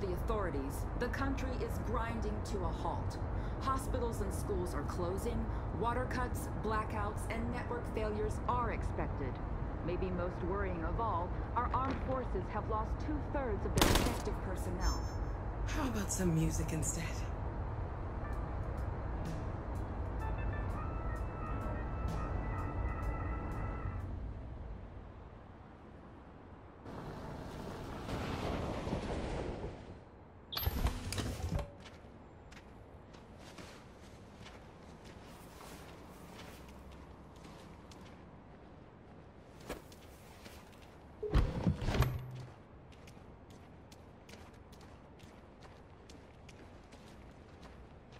to the authorities, the country is grinding to a halt. Hospitals and schools are closing, water cuts, blackouts, and network failures are expected. Maybe most worrying of all, our armed forces have lost two-thirds of their effective personnel. How about some music instead?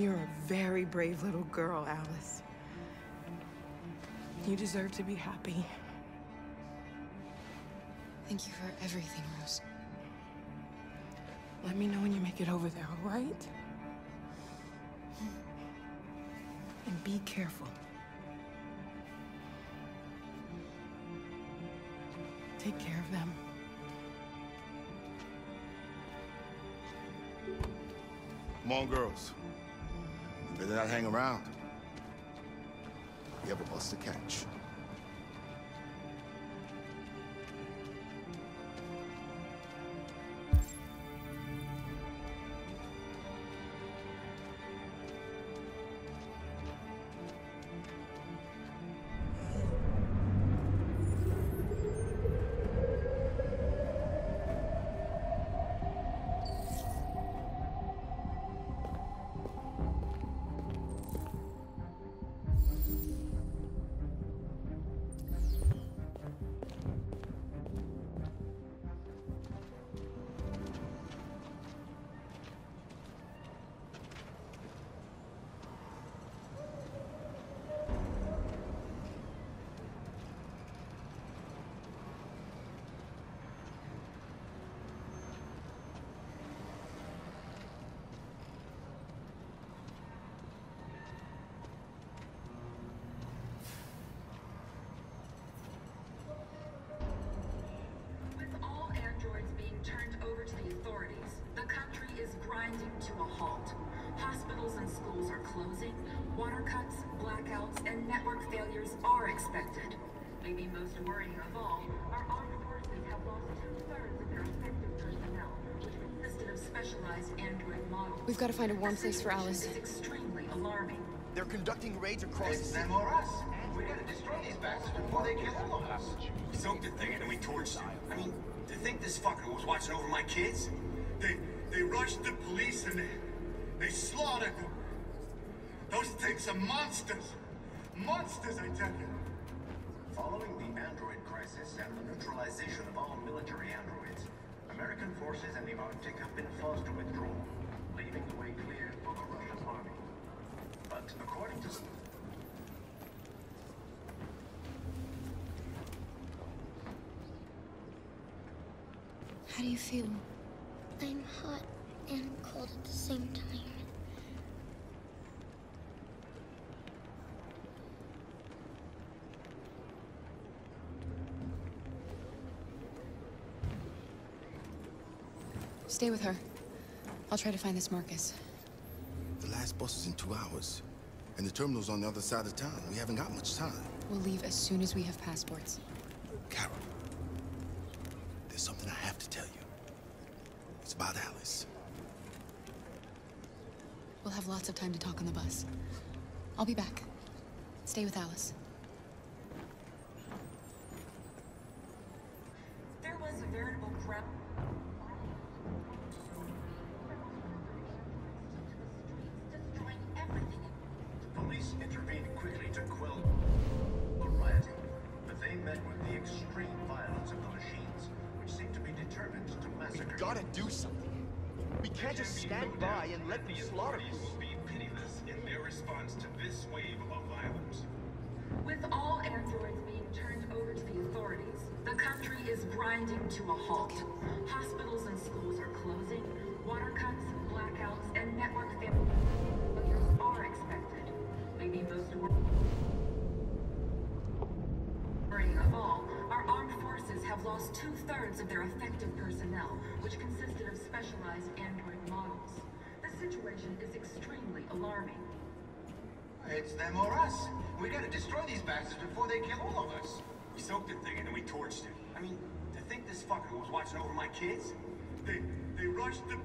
You're a very brave little girl, Alice. You deserve to be happy. Thank you for everything, Rose. Let me know when you make it over there, all right? And be careful. Take care of them. Come on, girls. You better not hang around. We have a bus to catch. Hospitals schools are closing, water cuts, blackouts, and network failures are expected. Maybe most worrying of all, our armed forces have lost two-thirds of their effective personnel, which consisted of specialized android models. We've got to find a warm place for Alice. This is extremely alarming. They're conducting raids across the It's city. them or us. We gotta destroy these bastards before they kill all of us. Soaked the thing and then we torched it. I mean, to think this fucker was watching over my kids? They they rushed the police and they they slaughtered them. Those things are monsters. Monsters, I tell you. Following the android crisis and the neutralization of all military androids, American forces in the Arctic have been forced to withdraw, leaving the way clear for the Russian army. But according to How do you feel? I'm hot and cold at the same time. Stay with her. I'll try to find this Markus. The last bus is in two hours. And the terminal's on the other side of town. We haven't got much time. We'll leave as soon as we have passports. Kara, there's something I have to tell you. It's about Alice. We'll have lots of time to talk on the bus. I'll be back. Stay with Alice.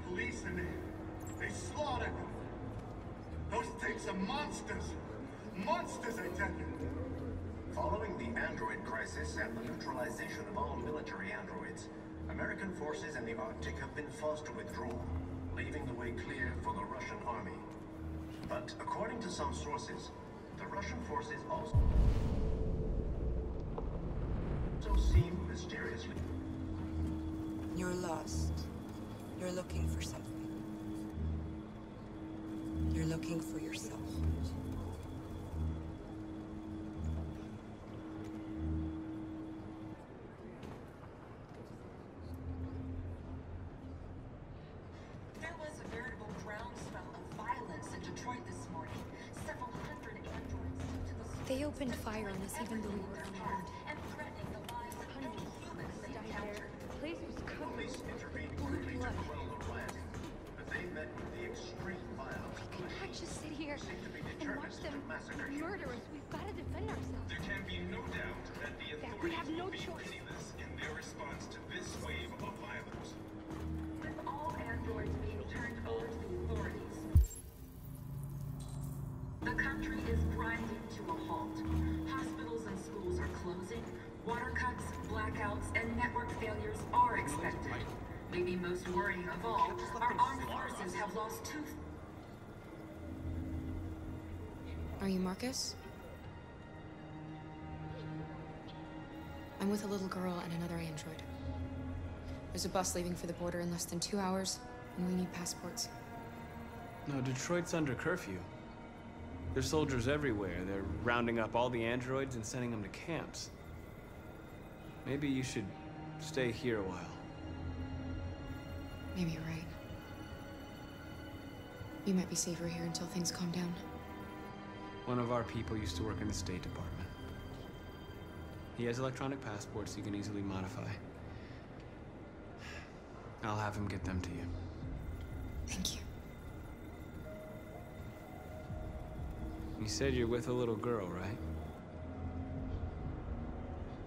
Police and they they slaughtered them. Those things are monsters. Monsters, I tell you. Following the android crisis and the neutralization of all military androids, American forces in the Arctic have been forced to withdraw, leaving the way clear for the Russian army. But according to some sources, the Russian forces also also seem mysteriously You're lost. You're looking for something. You're looking for yourself. Failures are expected. Maybe most worrying of all, our armed forces have lost two Are you Markus? I'm with a little girl and another android. There's a bus leaving for the border in less than two hours, and we need passports. No, Detroit's under curfew. There's soldiers everywhere. They're rounding up all the androids and sending them to camps. Maybe you should stay here a while. Maybe you're right. You might be safer here until things calm down. One of our people used to work in the State Department. He has electronic passports he can easily modify. I'll have him get them to you. Thank you. You said you're with a little girl, right?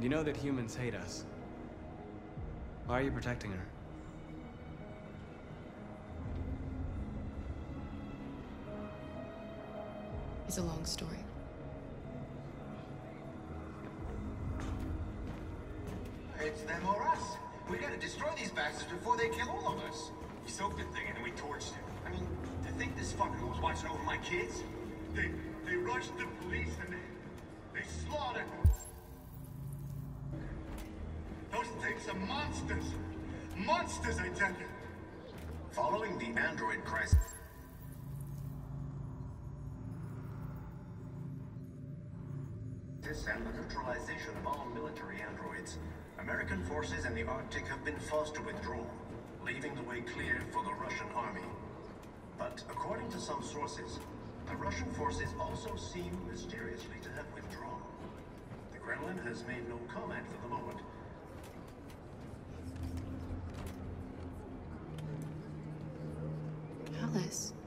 You know that humans hate us. Why are you protecting her? It's a long story. It's them or us. We gotta destroy these bastards before they kill all of us. We soaked the thing and then we torched it. I mean, to think this fucker was watching over my kids? They they rushed the police and they they slaughtered them. Those things are monsters. Monsters, I tell you. Following the android crisis. This and the neutralization of all military androids, American forces in the Arctic have been forced to withdraw, leaving the way clear for the Russian army. But according to some sources, the Russian forces also seem mysteriously to have withdrawn. The Kremlin has made no comment for the moment, Alice.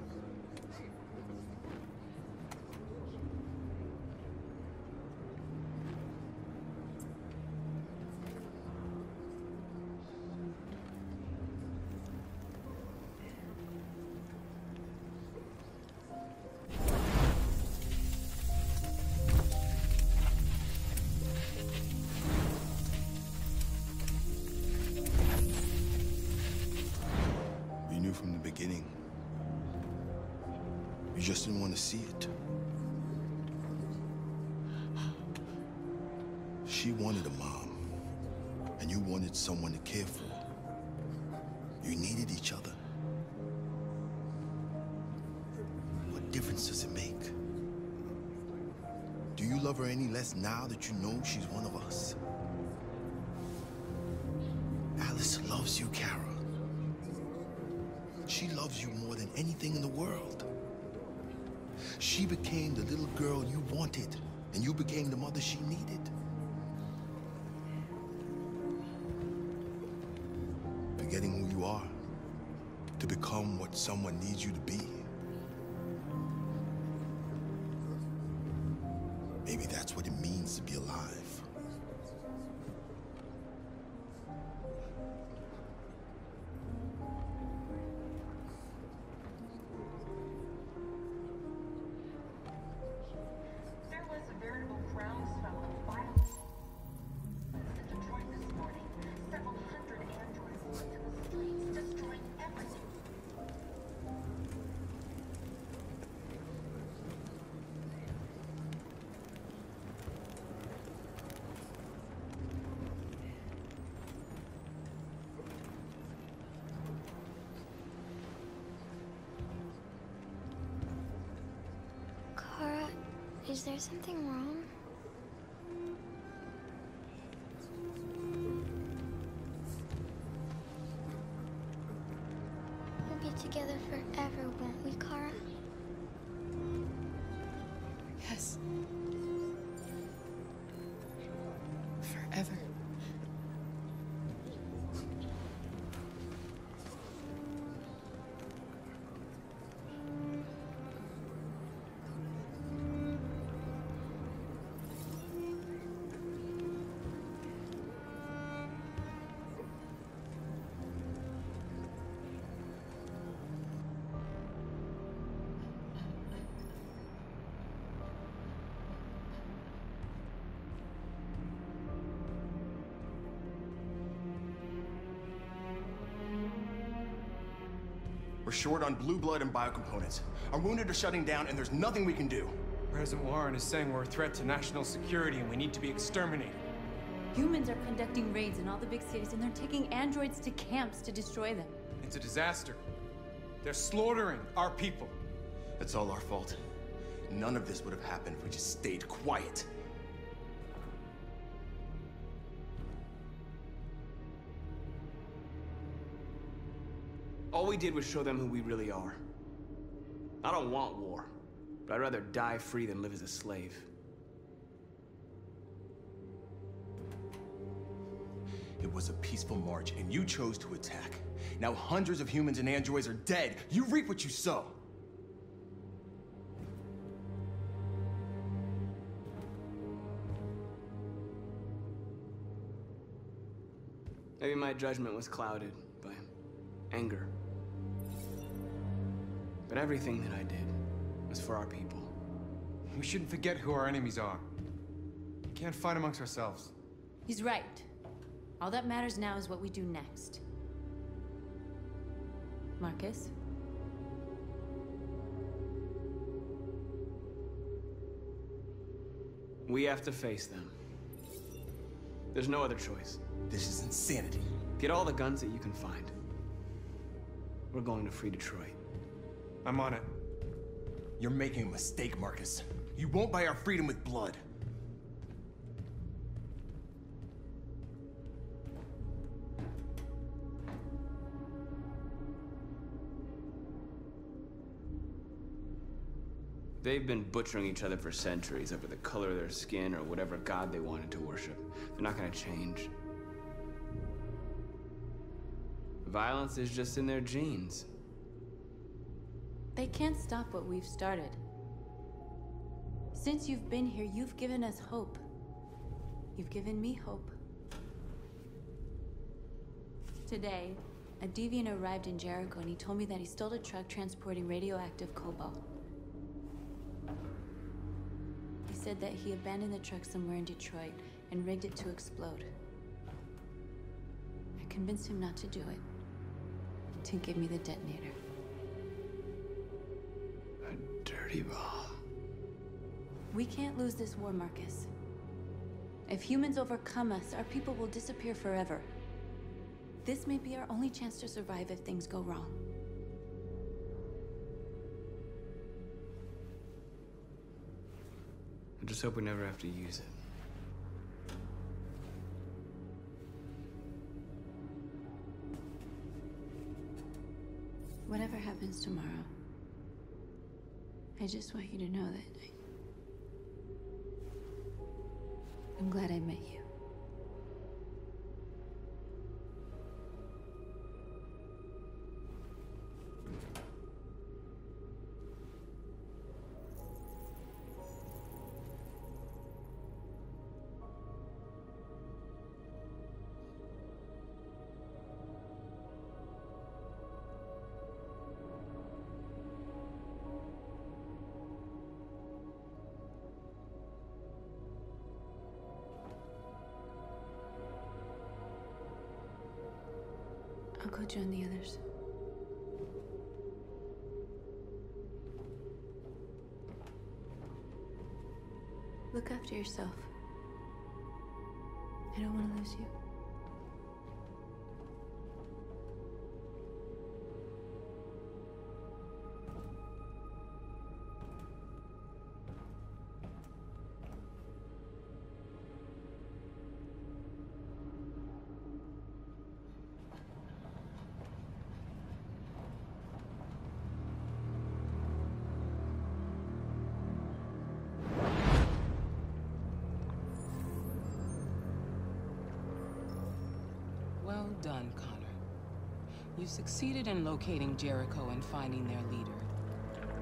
Just didn't want to see it. She wanted a mom, and you wanted someone to care for. You needed each other. What difference does it make? Do you love her any less now that you know she's one of us? Alice loves you, Kara. She loves you more than anything in the world. She became the little girl you wanted, and you became the mother she needed. Forgetting who you are to become what someone needs you to be. Is there something wrong? We're short on blue blood and biocomponents. Our wounded are shutting down, and there's nothing we can do. President Warren is saying we're a threat to national security and we need to be exterminated. Humans are conducting raids in all the big cities and they're taking androids to camps to destroy them. It's a disaster. They're slaughtering our people. It's all our fault. None of this would have happened if we just stayed quiet. All we did was show them who we really are. I don't want war, but I'd rather die free than live as a slave. It was a peaceful march, and you chose to attack. Now hundreds of humans and androids are dead. You reap what you sow. Maybe my judgment was clouded by anger. But everything that I did was for our people. We shouldn't forget who our enemies are. We can't fight amongst ourselves. He's right. All that matters now is what we do next. Markus? We have to face them. There's no other choice. This is insanity. Get all the guns that you can find. We're going to free Detroit. I'm on it. You're making a mistake, Markus. You won't buy our freedom with blood. They've been butchering each other for centuries over the color of their skin or whatever god they wanted to worship. They're not gonna change. Violence is just in their genes. They can't stop what we've started. Since you've been here, you've given us hope. You've given me hope. Today, a deviant arrived in Jericho and he told me that he stole a truck transporting radioactive cobalt. He said that he abandoned the truck somewhere in Detroit and rigged it to explode. I convinced him not to do it, to give me the detonator. We can't lose this war, Markus. If humans overcome us, our people will disappear forever. This may be our only chance to survive if things go wrong. I just hope we never have to use it. Whatever happens tomorrow, I just want you to know that I... I'm glad I met you. Join the others. Look after yourself. I don't want to lose you. Done, Connor. You succeeded in locating Jericho and finding their leader.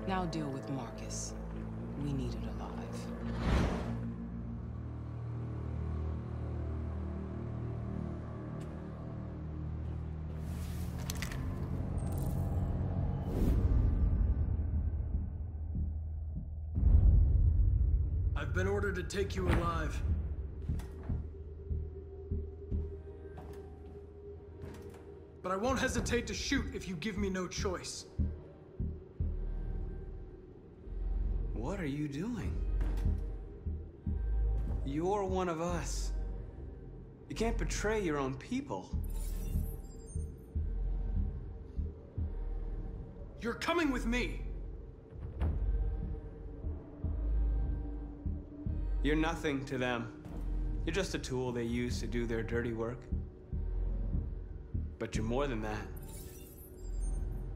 Now deal with Markus. We need it alive. I've been ordered to take you alive. But I won't hesitate to shoot if you give me no choice. What are you doing? You're one of us. You can't betray your own people. You're coming with me. You're nothing to them. You're just a tool they use to do their dirty work. But you're more than that.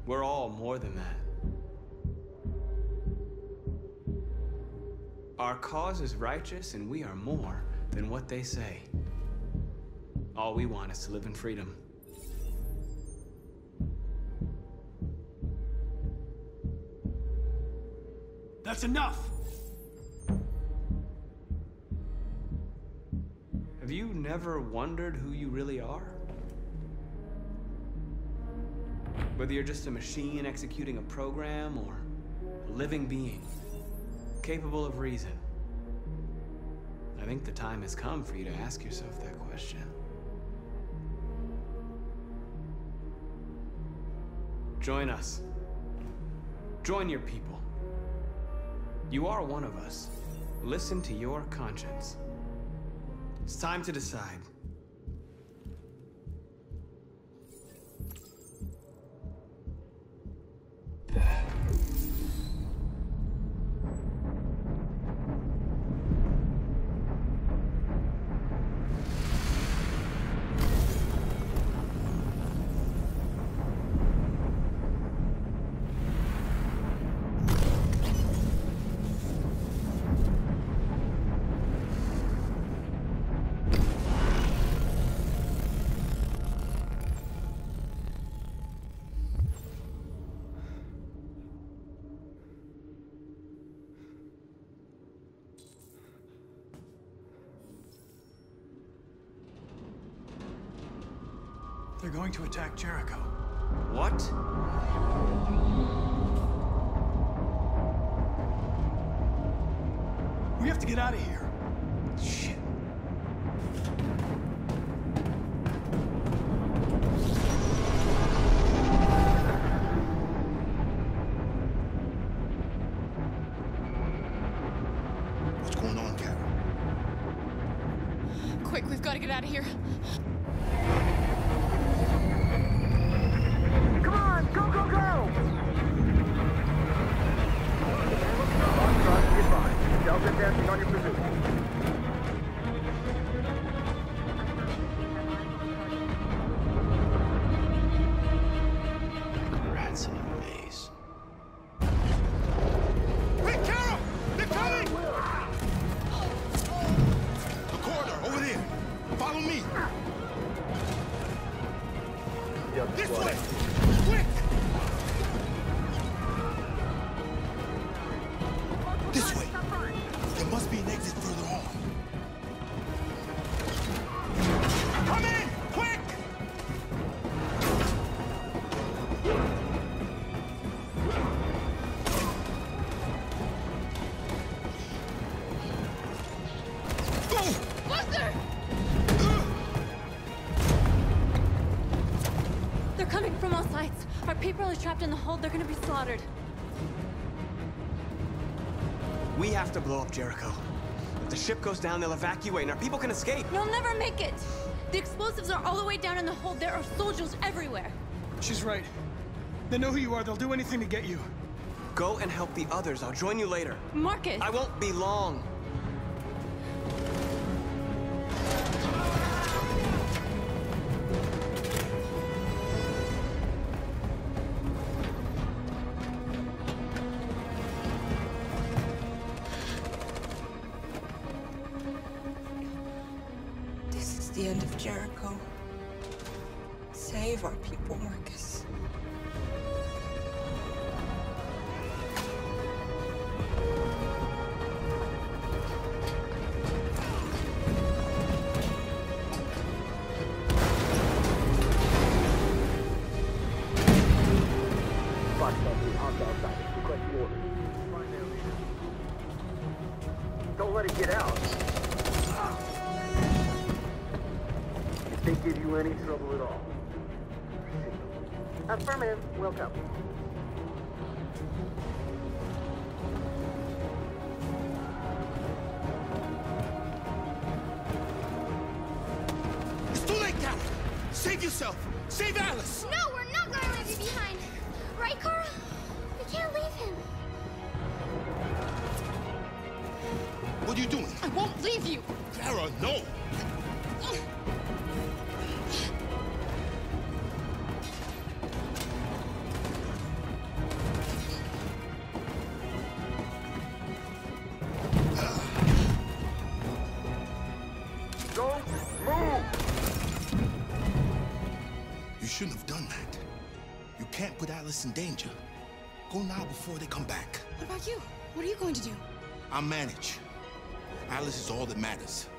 We're all more than that. Our cause is righteous, and we are more than what they say. All we want is to live in freedom. That's enough! Have you never wondered who you really are? Whether you're just a machine executing a program or a living being, capable of reason. I think the time has come for you to ask yourself that question. Join us. Join your people. You are one of us. Listen to your conscience. It's time to decide. Going to attack Jericho. What? We have to get out of here. Follow me. This way! Quick! Slaughtered. We have to blow up Jericho. If the ship goes down, they'll evacuate and our people can escape. You'll never make it! The explosives are all the way down in the hold. There are soldiers everywhere. She's right. They know who you are. They'll do anything to get you. Go and help the others. I'll join you later. Markus! I won't be long. People, Markus. Affirmative. Welcome. It's too late, Kara. Save yourself. Save Alice. No, we're not gonna leave you behind. Right, Kara? Before they come back. What about you? What are you going to do? I'll manage. Alice is all that matters.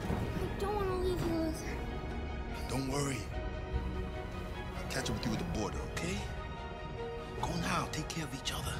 I don't want to leave you, Luther. Don't worry. I'll catch up with you at the border, okay? Go now. Take care of each other.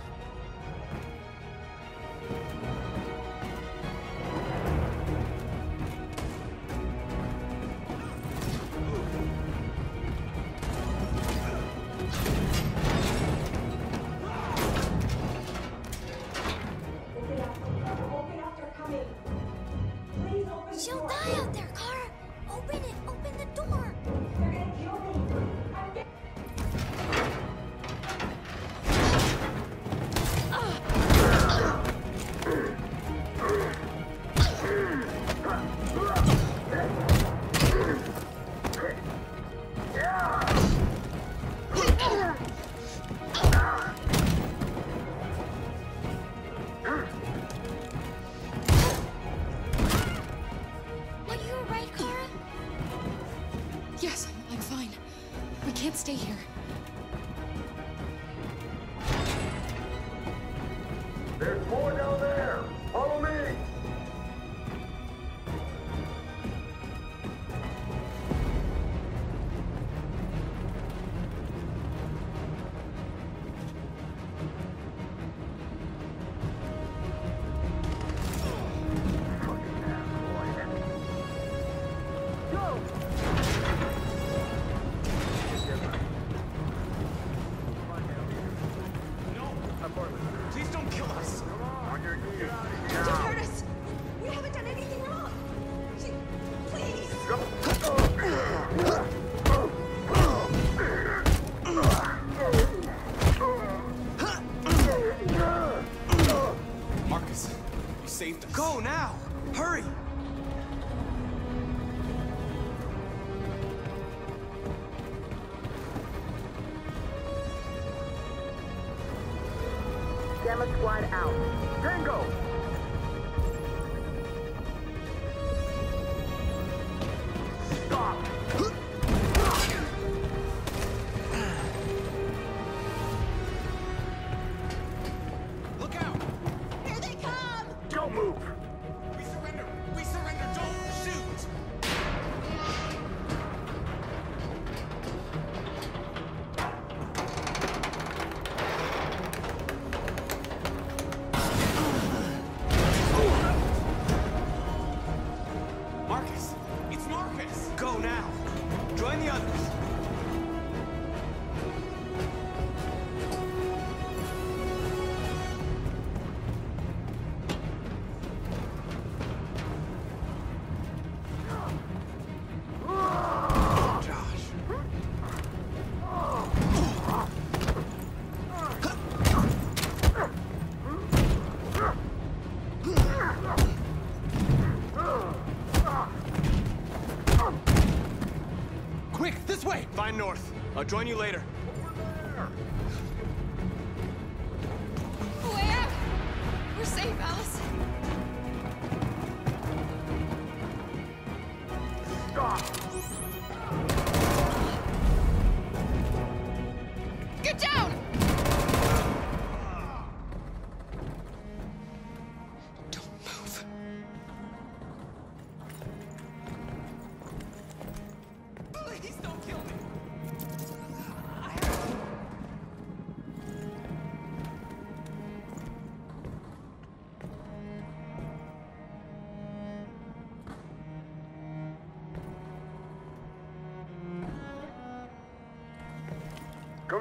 I'll join you later.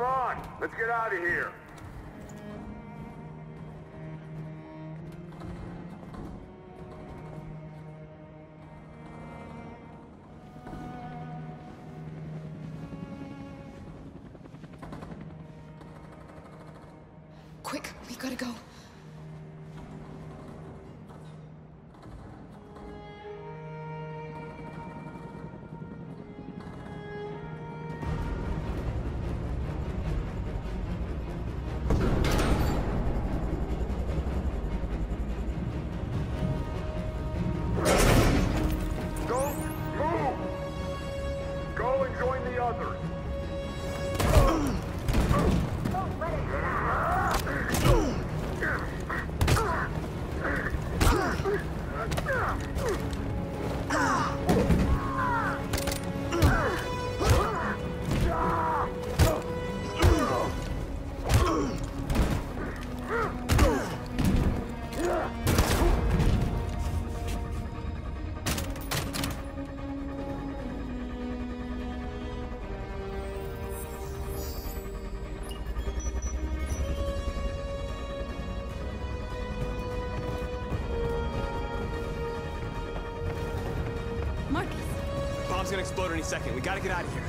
on, let's get out of here. explode any second. We gotta get out of here.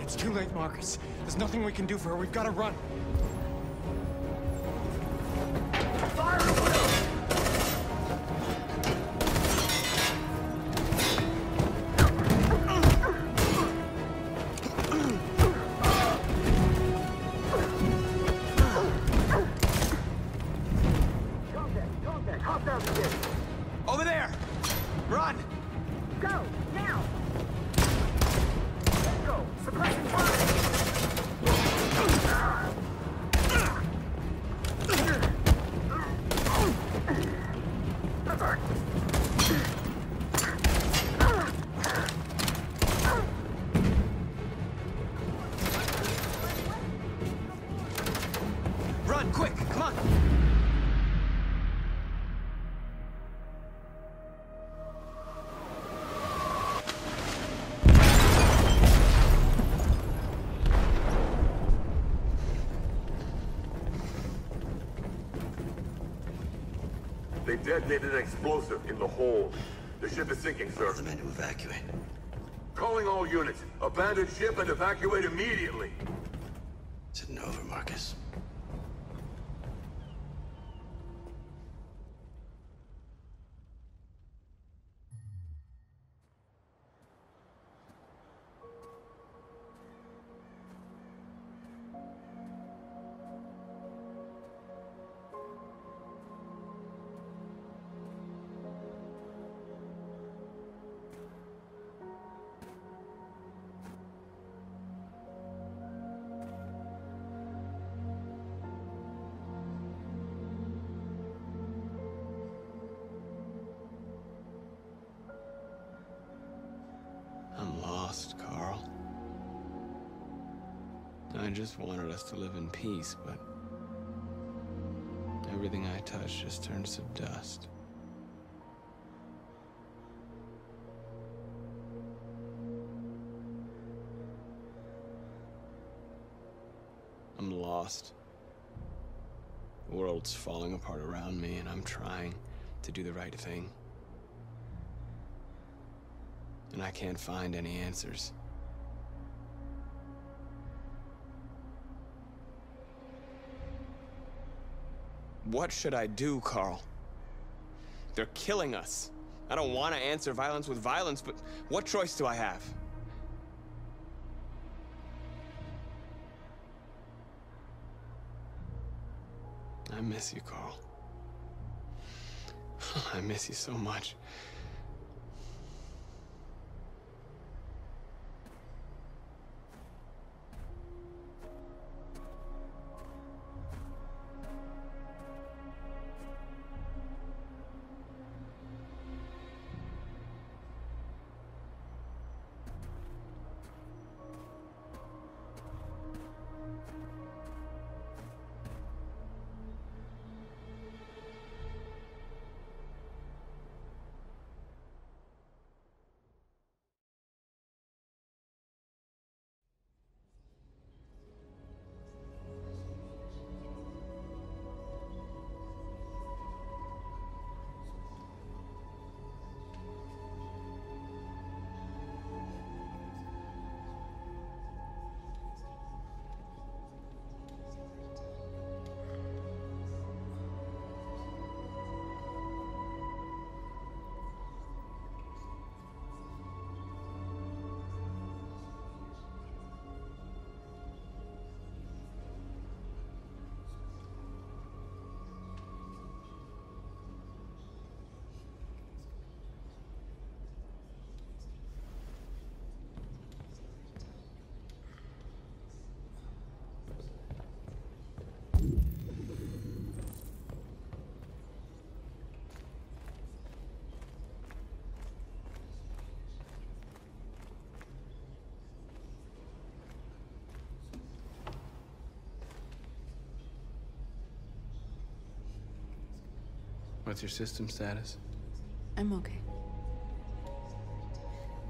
It's too late, Markus. There's nothing we can do for her. We've got to run. Detonated an explosive in the hold. The ship is sinking, sir. The men to evacuate. Calling all units. Abandon ship and evacuate immediately. Is it over, Markus? Lost, Carl. I just wanted us to live in peace, but everything I touch just turns to dust. I'm lost. The world's falling apart around me, and I'm trying to do the right thing. And I can't find any answers. What should I do, Carl? They're killing us. I don't want to answer violence with violence, but what choice do I have? I miss you, Carl. I miss you so much. What's your system status? I'm okay.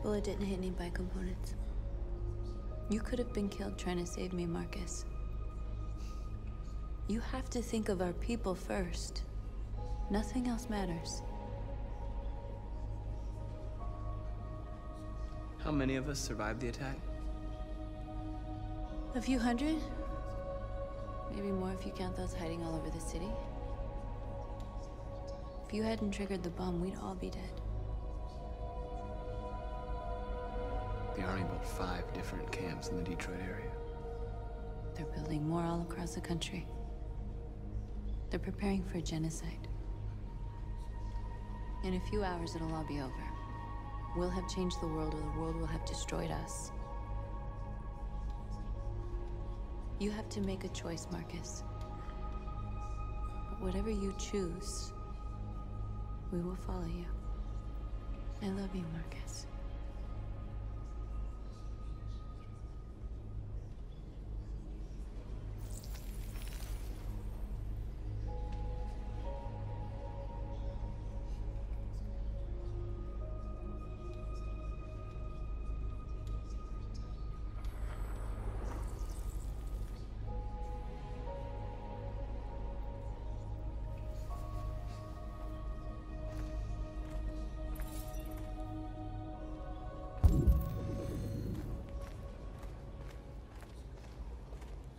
Bullet didn't hit any components. You could have been killed trying to save me, Markus. You have to think of our people first. Nothing else matters. How many of us survived the attack? A few hundred? Maybe more if you count those hiding all over the city. If you hadn't triggered the bomb, we'd all be dead. The Army built five different camps in the Detroit area. They're building more all across the country. They're preparing for a genocide. In a few hours, it'll all be over. We'll have changed the world, or the world will have destroyed us. You have to make a choice, Markus. But whatever you choose, we will follow you. I love you, Markus.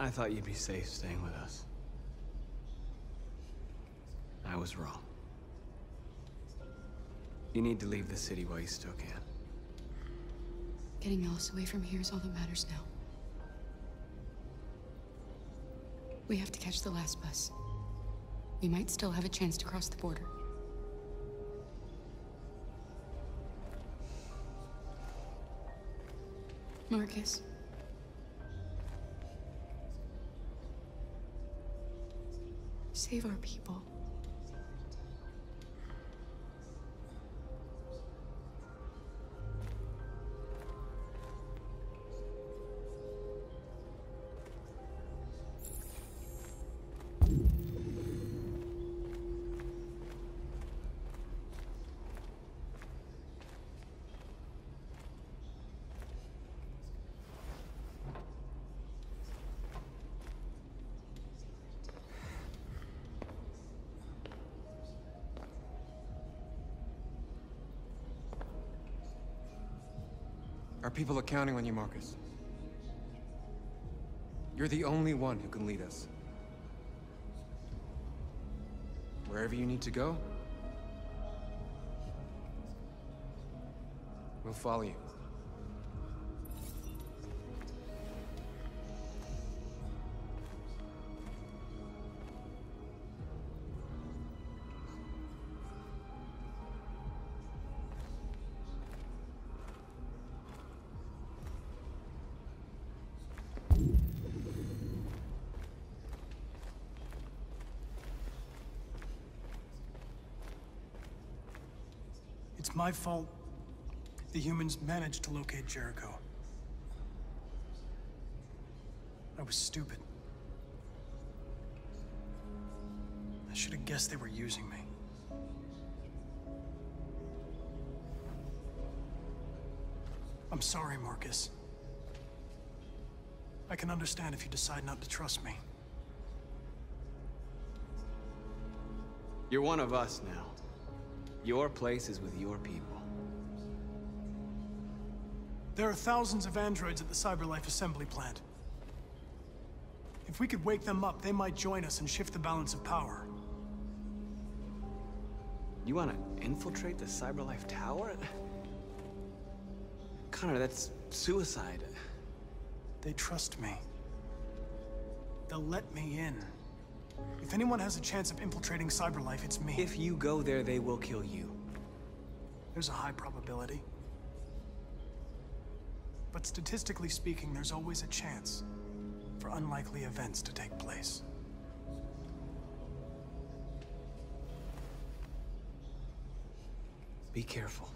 I thought you'd be safe staying with us. I was wrong. You need to leave the city while you still can. Getting Alice away from here is all that matters now. We have to catch the last bus. We might still have a chance to cross the border. Markus. Save our people. Our people are counting on you, Markus. You're the only one who can lead us. Wherever you need to go, we'll follow you. My fault the humans managed to locate Jericho. I was stupid. I should have guessed they were using me. I'm sorry, Markus. I can understand if you decide not to trust me. You're one of us now. Your place is with your people. There are thousands of androids at the Cyberlife assembly plant. If we could wake them up, they might join us and shift the balance of power. You want to infiltrate the Cyberlife Tower? Connor, that's suicide. They trust me. They'll let me in. If anyone has a chance of infiltrating Cyberlife, it's me. If you go there, they will kill you. There's a high probability. But statistically speaking, there's always a chance for unlikely events to take place. Be careful.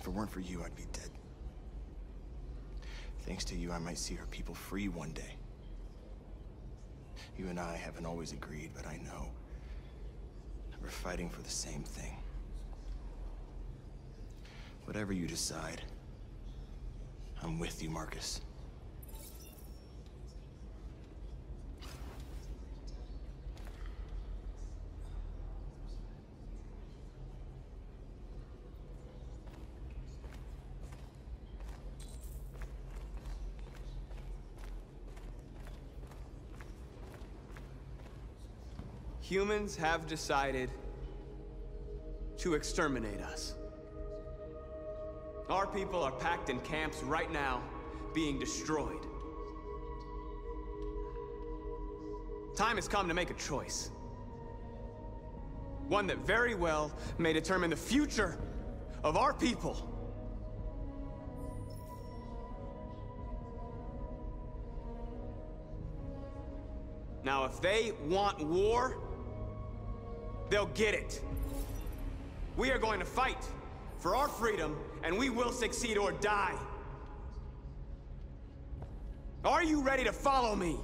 If it weren't for you, I'd be dead. Thanks to you, I might see our people free one day. You and I haven't always agreed, but I know we're fighting for the same thing. Whatever you decide, I'm with you, Markus. Humans have decided to exterminate us. Our people are packed in camps right now, being destroyed. Time has come to make a choice. One that very well may determine the future of our people. Now, if they want war, they'll get it. We are going to fight for our freedom, and we will succeed or die. Are you ready to follow me?